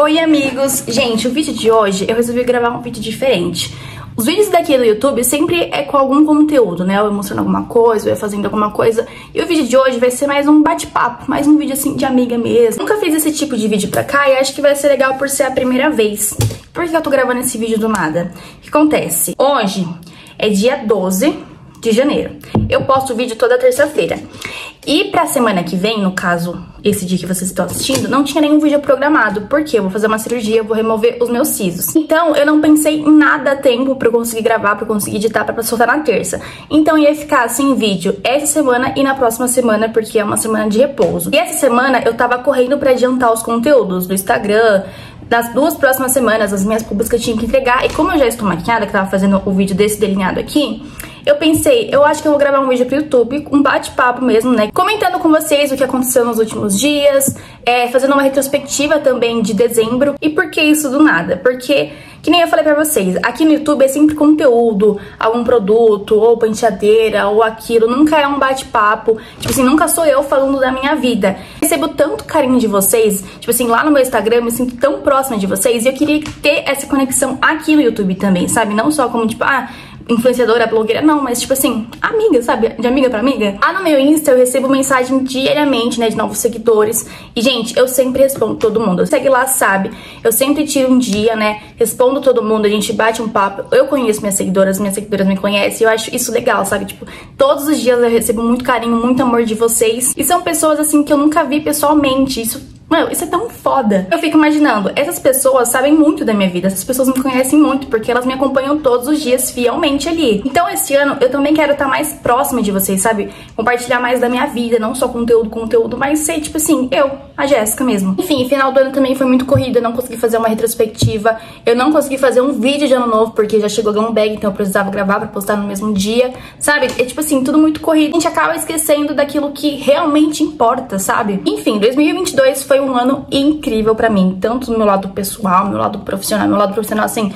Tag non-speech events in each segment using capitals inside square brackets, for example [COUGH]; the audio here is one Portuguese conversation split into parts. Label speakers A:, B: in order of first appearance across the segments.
A: Oi amigos! Gente, o vídeo de hoje eu resolvi gravar um vídeo diferente. Os vídeos daqui do YouTube sempre é com algum conteúdo, né? Eu mostrando alguma coisa, eu fazendo alguma coisa. E o vídeo de hoje vai ser mais um bate-papo, mais um vídeo assim de amiga mesmo. Nunca fiz esse tipo de vídeo pra cá e acho que vai ser legal por ser a primeira vez. Por que eu tô gravando esse vídeo do nada? O que acontece? Hoje é dia 12 de janeiro. Eu posto vídeo toda terça-feira. E pra semana que vem, no caso, esse dia que vocês estão assistindo, não tinha nenhum vídeo programado, porque eu vou fazer uma cirurgia, eu vou remover os meus sisos. Então, eu não pensei em nada a tempo pra eu conseguir gravar, pra eu conseguir editar, pra soltar na terça. Então, ia ficar sem vídeo essa semana e na próxima semana, porque é uma semana de repouso. E essa semana, eu tava correndo pra adiantar os conteúdos do Instagram, das duas próximas semanas, as minhas públicas que eu tinha que entregar. E como eu já estou maquiada, que tava fazendo o vídeo desse delineado aqui, eu pensei, eu acho que eu vou gravar um vídeo pro YouTube, um bate-papo mesmo, né? Comentando com vocês o que aconteceu nos últimos dias, é, fazendo uma retrospectiva também de dezembro. E por que isso do nada? Porque, que nem eu falei pra vocês, aqui no YouTube é sempre conteúdo, algum produto, ou penteadeira, ou aquilo. Nunca é um bate-papo. Tipo assim, nunca sou eu falando da minha vida. Recebo tanto carinho de vocês, tipo assim, lá no meu Instagram, me sinto tão próxima de vocês. E eu queria ter essa conexão aqui no YouTube também, sabe? Não só como, tipo, ah influenciadora, blogueira, não, mas tipo assim, amiga, sabe? De amiga pra amiga. Lá no meu Insta eu recebo mensagem diariamente, né, de novos seguidores. E, gente, eu sempre respondo todo mundo. Segue lá, sabe? Eu sempre tiro um dia, né? Respondo todo mundo, a gente bate um papo. Eu conheço minhas seguidoras, minhas seguidoras me conhecem. Eu acho isso legal, sabe? Tipo, todos os dias eu recebo muito carinho, muito amor de vocês. E são pessoas, assim, que eu nunca vi pessoalmente. Isso Mano, isso é tão foda. Eu fico imaginando, essas pessoas sabem muito da minha vida, essas pessoas me conhecem muito, porque elas me acompanham todos os dias fielmente ali. Então esse ano eu também quero estar mais próxima de vocês, sabe? Compartilhar mais da minha vida, não só conteúdo, conteúdo, mas ser tipo assim, eu, a Jéssica mesmo. Enfim, final do ano também foi muito corrido, eu não consegui fazer uma retrospectiva, eu não consegui fazer um vídeo de ano novo, porque já chegou um bag, então eu precisava gravar pra postar no mesmo dia, sabe? É tipo assim, tudo muito corrido. A gente acaba esquecendo daquilo que realmente importa, sabe? Enfim, 2022 foi foi um ano incrível para mim, tanto no meu lado pessoal, meu lado profissional, meu lado profissional, assim,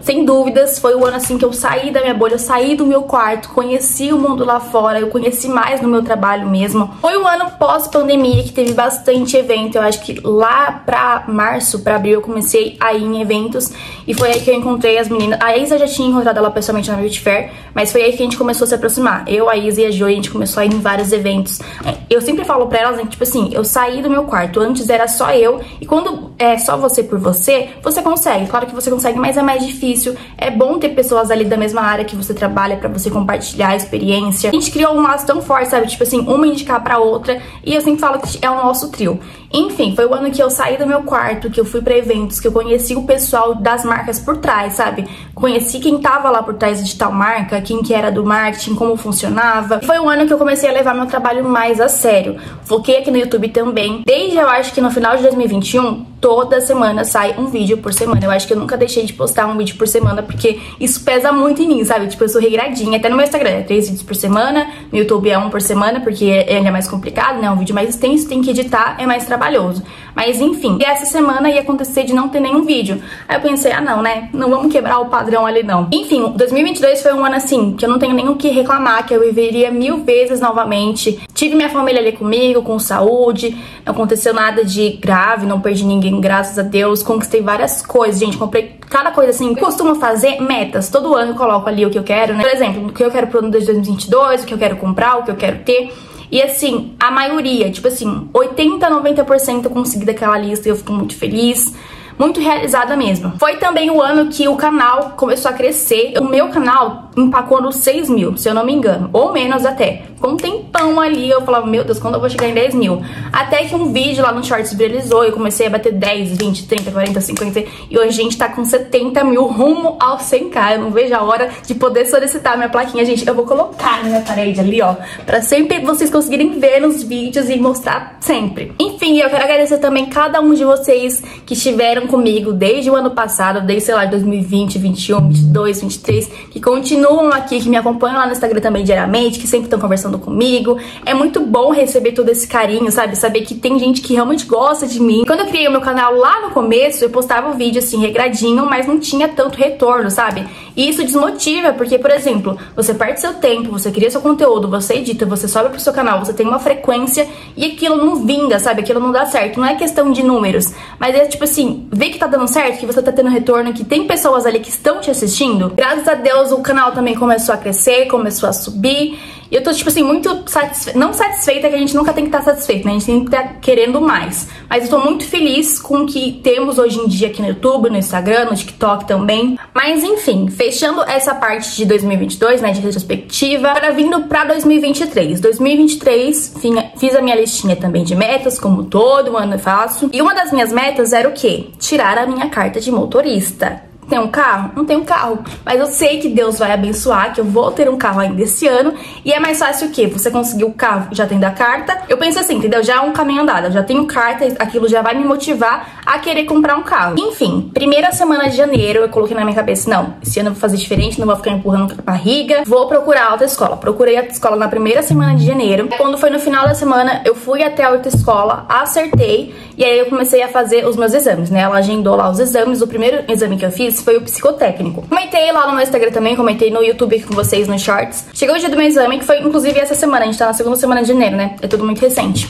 A: sem dúvidas, foi o ano assim que eu saí da minha bolha, eu saí do meu quarto, conheci o mundo lá fora, eu conheci mais no meu trabalho mesmo. Foi o ano pós-pandemia que teve bastante evento, eu acho que lá pra março, pra abril, eu comecei a ir em eventos e foi aí que eu encontrei as meninas. A Isa já tinha encontrado ela pessoalmente na Beauty Fair, mas foi aí que a gente começou a se aproximar. Eu, a Isa e a Jo, a gente começou a ir em vários eventos. Eu sempre falo pra elas, né, tipo assim, eu saí do meu quarto, antes era só eu, e quando é só você por você, você consegue. Claro que você consegue, mas é mais difícil difícil. É bom ter pessoas ali da mesma área que você trabalha para você compartilhar a experiência. A gente criou um laço tão forte, sabe? Tipo assim, uma indicar pra outra. E eu sempre falo que é o nosso trio. Enfim, foi o ano que eu saí do meu quarto, que eu fui para eventos, que eu conheci o pessoal das marcas por trás, sabe? Conheci quem tava lá por trás de tal marca, quem que era do marketing, como funcionava. Foi o ano que eu comecei a levar meu trabalho mais a sério. Foquei aqui no YouTube também. Desde eu acho que no final de 2021, toda semana sai um vídeo por semana. Eu acho que eu nunca deixei de postar um vídeo por semana, porque isso pesa muito em mim, sabe? Tipo, eu sou regradinha. Até no meu Instagram é três vídeos por semana, no YouTube é um por semana, porque é ainda mais complicado, né? Um vídeo mais extenso, tem que editar, é mais trabalho trabalhoso. Mas enfim, e essa semana ia acontecer de não ter nenhum vídeo. Aí eu pensei, ah não, né? Não vamos quebrar o padrão ali não. Enfim, 2022 foi um ano assim, que eu não tenho nem o que reclamar, que eu viveria mil vezes novamente. Tive minha família ali comigo, com saúde, não aconteceu nada de grave, não perdi ninguém, graças a Deus. Conquistei várias coisas, gente, comprei cada coisa assim. Costumo fazer metas, todo ano eu coloco ali o que eu quero, né? Por exemplo, o que eu quero pro ano de 2022, o que eu quero comprar, o que eu quero ter. E assim, a maioria, tipo assim, 80, 90% eu consegui daquela lista e eu fico muito feliz muito realizada mesmo. Foi também o ano que o canal começou a crescer. O meu canal empacou nos 6 mil, se eu não me engano, ou menos até. Com um tempão ali, eu falava, meu Deus, quando eu vou chegar em 10 mil? Até que um vídeo lá no Shorts viralizou, eu comecei a bater 10, 20, 30, 40, 50, e hoje a gente tá com 70 mil rumo ao 100k. Eu não vejo a hora de poder solicitar minha plaquinha, gente. Eu vou colocar na minha parede ali, ó, pra sempre vocês conseguirem ver nos vídeos e mostrar sempre. Enfim, eu quero agradecer também cada um de vocês que estiveram comigo desde o ano passado, desde, sei lá, 2020, 21, 22, 23, que continuam continuam aqui, que me acompanham lá no Instagram também diariamente, que sempre estão conversando comigo. É muito bom receber todo esse carinho, sabe? Saber que tem gente que realmente gosta de mim. Quando eu criei o meu canal lá no começo, eu postava o vídeo assim, regradinho, mas não tinha tanto retorno, sabe? E isso desmotiva, porque, por exemplo, você perde seu tempo, você cria seu conteúdo, você edita, você sobe pro seu canal, você tem uma frequência e aquilo não vinga, sabe? Aquilo não dá certo. Não é questão de números, mas é tipo assim, ver que tá dando certo, que você tá tendo retorno, que tem pessoas ali que estão te assistindo. Graças a Deus o canal também começou a crescer, começou a subir. E eu tô, tipo assim, muito satisfeita. Não satisfeita, que a gente nunca tem que estar tá satisfeito, né? A gente tem que estar tá querendo mais. Mas eu tô muito feliz com o que temos hoje em dia aqui no YouTube, no Instagram, no TikTok também. Mas enfim, fechando essa parte de 2022, né, de retrospectiva, agora vindo pra 2023. 2023, fiz a minha listinha também de metas, como todo ano eu faço. E uma das minhas metas era o quê? Tirar a minha carta de motorista. Tem um carro? Não tenho carro. Mas eu sei que Deus vai abençoar, que eu vou ter um carro ainda esse ano. E é mais fácil o quê? Você conseguir o carro já tendo a carta. Eu penso assim, entendeu? Já é um caminho andado. Eu já tenho carta, aquilo já vai me motivar a querer comprar um carro. Enfim, primeira semana de janeiro eu coloquei na minha cabeça, não, esse ano eu vou fazer diferente, não vou ficar empurrando a barriga. Vou procurar a autoescola. Procurei a escola na primeira semana de janeiro. Quando foi no final da semana, eu fui até a autoescola, acertei. E aí eu comecei a fazer os meus exames, né? Ela agendou lá os exames. O primeiro exame que eu fiz foi o psicotécnico. Comentei lá no meu Instagram também, comentei no YouTube com vocês nos shorts. Chegou o dia do meu exame, que foi inclusive essa semana, a gente tá na segunda semana de janeiro, né? É tudo muito recente.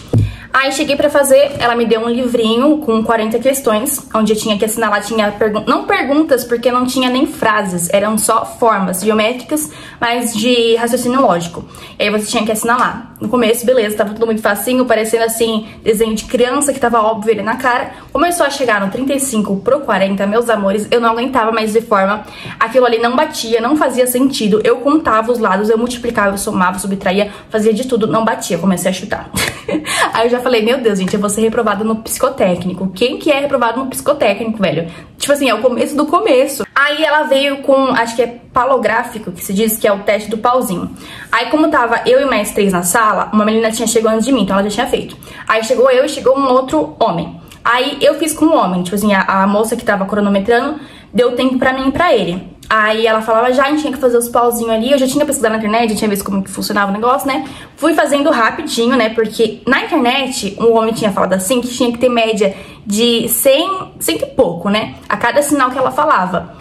A: Aí cheguei pra fazer, ela me deu um livrinho com 40 questões, onde eu tinha que assinar lá, tinha pergun não perguntas, porque não tinha nem frases, eram só formas geométricas, mas de raciocínio lógico. E aí você tinha que assinar lá. No começo, beleza, tava tudo muito facinho, parecendo assim, desenho de criança que tava óbvio ali na cara. Começou a chegar no 35 pro 40, meus amores, eu não aguentava mais de forma. Aquilo ali não batia, não fazia sentido. Eu contava os lados, eu multiplicava, eu somava, subtraía, fazia de tudo, não batia, comecei a chutar. [LAUGHS] aí eu já falei, meu Deus, gente, eu vou ser reprovada no psicotécnico. Quem que é reprovado no psicotécnico, velho? Tipo assim, é o começo do começo. Aí ela veio com, acho que é palográfico, que se diz que é o teste do pauzinho. Aí como tava eu e mais três na sala, uma menina tinha chegado antes de mim, então ela já tinha feito. Aí chegou eu e chegou um outro homem. Aí eu fiz com um homem, tipo assim, a, a moça que tava cronometrando deu tempo pra mim e pra ele. Aí ela falava já, a gente tinha que fazer os pauzinhos ali. Eu já tinha pesquisado na internet, tinha visto como que funcionava o negócio, né? Fui fazendo rapidinho, né? Porque na internet, um homem tinha falado assim que tinha que ter média de 100, 100 e pouco, né? A cada sinal que ela falava.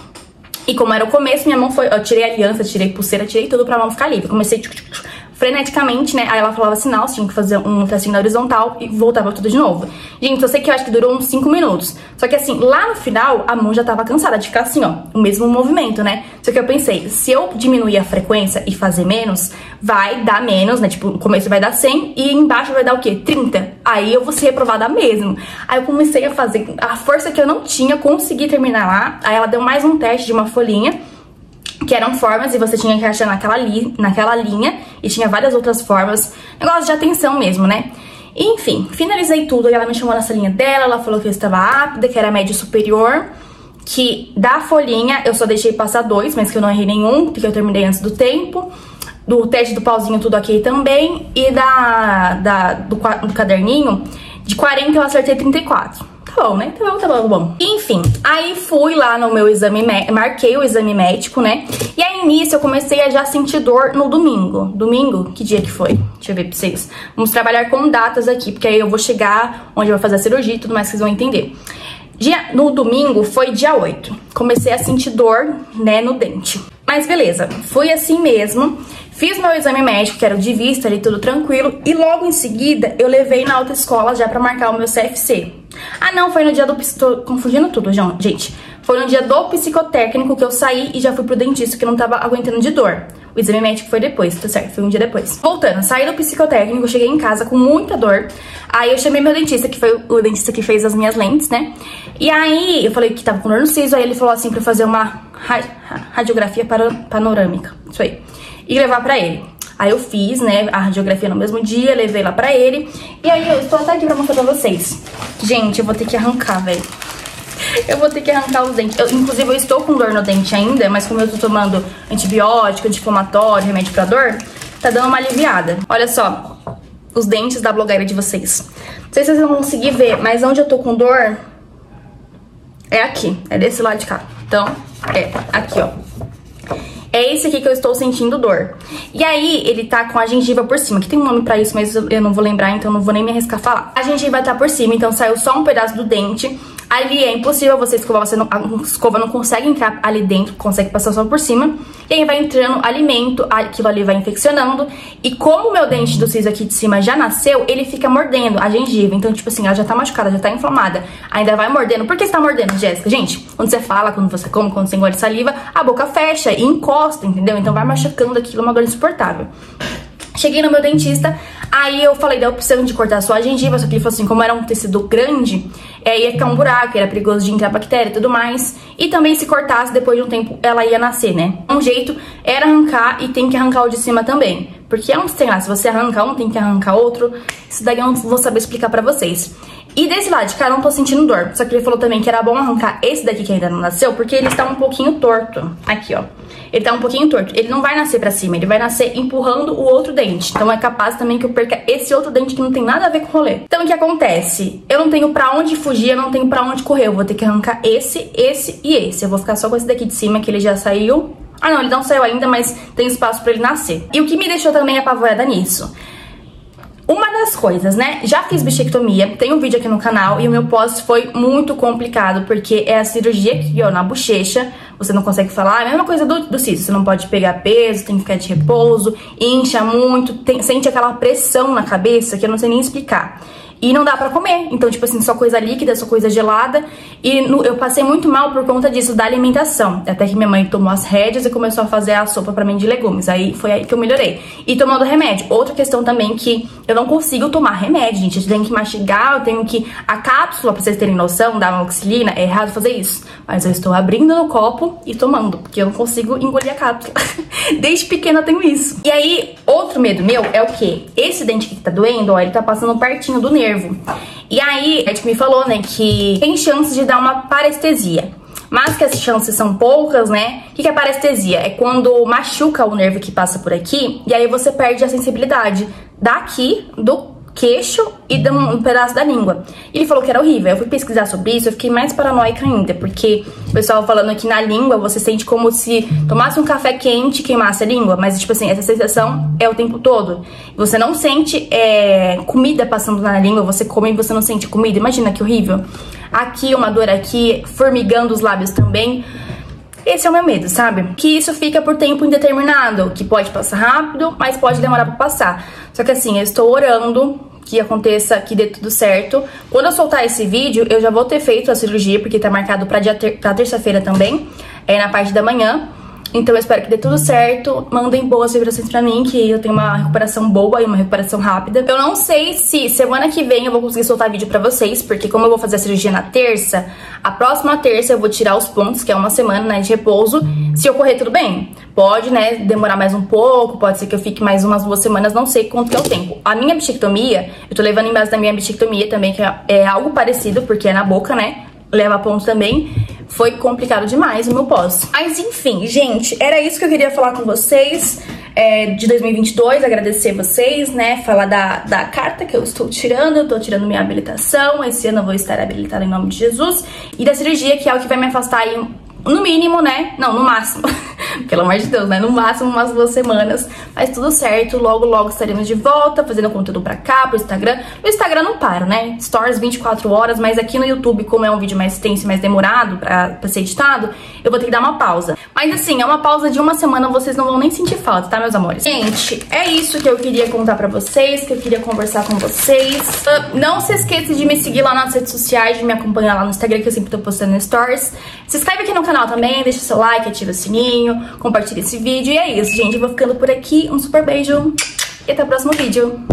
A: E como era o começo, minha mão foi. Eu tirei aliança, tirei pulseira, tirei tudo pra mão ficar livre. Comecei. Tchuc, tchuc, tchuc, freneticamente, né? Aí ela falava sinal, tinha que fazer um tracinho na horizontal e voltava tudo de novo. Gente, eu sei que eu acho que durou uns 5 minutos. Só que assim, lá no final, a mão já tava cansada de ficar assim, ó, o mesmo movimento, né? Só que eu pensei, se eu diminuir a frequência e fazer menos, vai dar menos, né? Tipo, no começo vai dar 100 e embaixo vai dar o quê? 30. Aí eu vou ser reprovada mesmo. Aí eu comecei a fazer a força que eu não tinha, consegui terminar lá. Aí ela deu mais um teste de uma folhinha que eram formas e você tinha que achar naquela, li naquela linha e tinha várias outras formas, negócio de atenção mesmo, né? Enfim, finalizei tudo e ela me chamou na salinha dela, ela falou que eu estava apta, que era média superior, que da folhinha eu só deixei passar dois, mas que eu não errei nenhum, porque eu terminei antes do tempo. Do teste do pauzinho tudo ok também, e da, da do, do caderninho, de 40 eu acertei 34. Tá bom, né? Tá bom, tá bom, tá bom. Enfim, aí fui lá no meu exame, marquei o exame médico, né? Nisso, eu comecei a já sentir dor no domingo. Domingo? Que dia que foi? Deixa eu ver pra vocês. Vamos trabalhar com datas aqui, porque aí eu vou chegar onde eu vou fazer a cirurgia e tudo mais, vocês vão entender. Dia, no domingo foi dia 8. Comecei a sentir dor, né, no dente. Mas beleza, fui assim mesmo. Fiz meu exame médico, que era de vista ali, tudo tranquilo. E logo em seguida, eu levei na autoescola já pra marcar o meu CFC. Ah, não, foi no dia do... Tô confundindo tudo, gente. Foi no dia do psicotécnico que eu saí e já fui pro dentista, que não tava aguentando de dor. O exame médico foi depois, tá certo? Foi um dia depois. Voltando, saí do psicotécnico, cheguei em casa com muita dor. Aí eu chamei meu dentista, que foi o dentista que fez as minhas lentes, né? E aí eu falei que tava com dor no siso, aí ele falou assim pra fazer uma radiografia panorâmica. Isso aí. E levar pra ele. Aí eu fiz, né, a radiografia no mesmo dia, levei lá pra ele. E aí eu estou até aqui pra mostrar pra vocês. Gente, eu vou ter que arrancar, velho. Eu vou ter que arrancar os dentes. Eu, inclusive, eu estou com dor no dente ainda, mas como eu tô tomando antibiótico, anti-inflamatório, remédio pra dor, tá dando uma aliviada. Olha só, os dentes da blogueira de vocês. Não sei se vocês vão conseguir ver, mas onde eu tô com dor é aqui, é desse lado de cá. Então, é aqui, ó. é esse aqui que eu estou sentindo dor. E aí, ele tá com a gengiva por cima, que tem um nome pra isso, mas eu não vou lembrar, então não vou nem me arriscar a falar. A gengiva tá por cima, então saiu só um pedaço do dente. Ali é impossível você escovar, você não, a escova não consegue entrar ali dentro, consegue passar só por cima. E aí vai entrando alimento, aquilo ali vai infeccionando. E como o meu dente do siso aqui de cima já nasceu, ele fica mordendo a gengiva. Então, tipo assim, ela já tá machucada, já tá inflamada. Ainda vai mordendo. Por que você tá mordendo, Jéssica? Gente, quando você fala, quando você come, quando você engole saliva, a boca fecha e encosta, entendeu? Então vai machucando aquilo, é uma dor insuportável. Cheguei no meu dentista, aí eu falei, eu preciso de cortar sua gengiva, só que ele falou assim, como era um tecido grande, é, ia ficar um buraco, era perigoso de entrar bactéria e tudo mais. E também se cortasse, depois de um tempo, ela ia nascer, né? Um jeito era arrancar e tem que arrancar o de cima também. Porque é um, sei lá, se você arranca um, tem que arrancar outro. Isso daí eu não vou saber explicar pra vocês. E desse lado de cá eu não tô sentindo dor. Só que ele falou também que era bom arrancar esse daqui que ainda não nasceu, porque ele está um pouquinho torto. Aqui, ó. Ele tá um pouquinho torto. Ele não vai nascer pra cima, ele vai nascer empurrando o outro dente. Então é capaz também que eu perca esse outro dente que não tem nada a ver com o rolê. Então o que acontece? Eu não tenho pra onde fugir, eu não tenho pra onde correr. Eu vou ter que arrancar esse, esse e esse. Eu vou ficar só com esse daqui de cima, que ele já saiu. Ah, não, ele não saiu ainda, mas tem espaço pra ele nascer. E o que me deixou também apavorada nisso uma das coisas, né? Já fiz bichectomia, tem um vídeo aqui no canal e o meu pós foi muito complicado, porque é a cirurgia aqui, ó, na bochecha, você não consegue falar, é a mesma coisa do, do cisto, você não pode pegar peso, tem que ficar de repouso, incha muito, tem, sente aquela pressão na cabeça que eu não sei nem explicar. E não dá pra comer. Então, tipo assim, só coisa líquida, só coisa gelada. E no, eu passei muito mal por conta disso, da alimentação. Até que minha mãe tomou as rédeas e começou a fazer a sopa pra mim de legumes. Aí foi aí que eu melhorei. E tomando remédio. Outra questão também que eu não consigo tomar remédio, gente. Eu tenho que mastigar, eu tenho que. A cápsula, pra vocês terem noção, da amoxicilina, é errado fazer isso. Mas eu estou abrindo no copo e tomando, porque eu não consigo engolir a cápsula. [LAUGHS] Desde pequena eu tenho isso. E aí, outro medo meu é o quê? Esse dente que tá doendo, ó, ele tá passando pertinho do nervo nervo. E aí, a gente me falou, né, que tem chance de dar uma parestesia. Mas que as chances são poucas, né? O que é parestesia? É quando machuca o nervo que passa por aqui e aí você perde a sensibilidade daqui do queixo e de um pedaço da língua. Ele falou que era horrível. Eu fui pesquisar sobre isso, eu fiquei mais paranoica ainda, porque o pessoal falando que na língua você sente como se tomasse um café quente e queimasse a língua, mas tipo assim, essa sensação é o tempo todo. Você não sente é, comida passando na língua, você come e você não sente comida. Imagina que horrível. Aqui, uma dor aqui, formigando os lábios também. Esse é o meu medo, sabe? Que isso fica por tempo indeterminado, que pode passar rápido, mas pode demorar para passar. Só que assim, eu estou orando que aconteça, que dê tudo certo. Quando eu soltar esse vídeo, eu já vou ter feito a cirurgia, porque tá marcado pra, ter pra terça-feira também, é na parte da manhã. Então eu espero que dê tudo certo. Mandem boas vibrações pra mim, que eu tenho uma recuperação boa e uma recuperação rápida. Eu não sei se semana que vem eu vou conseguir soltar vídeo pra vocês, porque como eu vou fazer a cirurgia na terça, a próxima terça eu vou tirar os pontos, que é uma semana né, de repouso. Se ocorrer tudo bem, pode, né, demorar mais um pouco, pode ser que eu fique mais umas duas semanas, não sei quanto que é o tempo. A minha bichectomia, eu tô levando em base da minha bichectomia também, que é, é algo parecido, porque é na boca, né, leva pontos também foi complicado demais o meu pós. Mas enfim, gente, era isso que eu queria falar com vocês é, de 2022, agradecer vocês, né, falar da, da carta que eu estou tirando, eu tô tirando minha habilitação, esse ano eu vou estar habilitada em nome de Jesus, e da cirurgia, que é o que vai me afastar aí no mínimo, né? Não, no máximo. [LAUGHS] Pelo amor de Deus, né? No máximo umas duas semanas. Mas tudo certo. Logo, logo estaremos de volta, fazendo conteúdo pra cá, pro Instagram. No Instagram não paro, né? Stories 24 horas, mas aqui no YouTube, como é um vídeo mais extenso e mais demorado pra, pra ser editado, eu vou ter que dar uma pausa. Mas assim, é uma pausa de uma semana, vocês não vão nem sentir falta, tá, meus amores? Gente, é isso que eu queria contar pra vocês, que eu queria conversar com vocês. Uh, não se esqueça de me seguir lá nas redes sociais, de me acompanhar lá no Instagram, que eu sempre tô postando stories. Se inscreve aqui no canal também, deixa seu like, ativa o sininho, compartilha esse vídeo. E é isso, gente. Eu vou ficando por aqui. Um super beijo e até o próximo vídeo.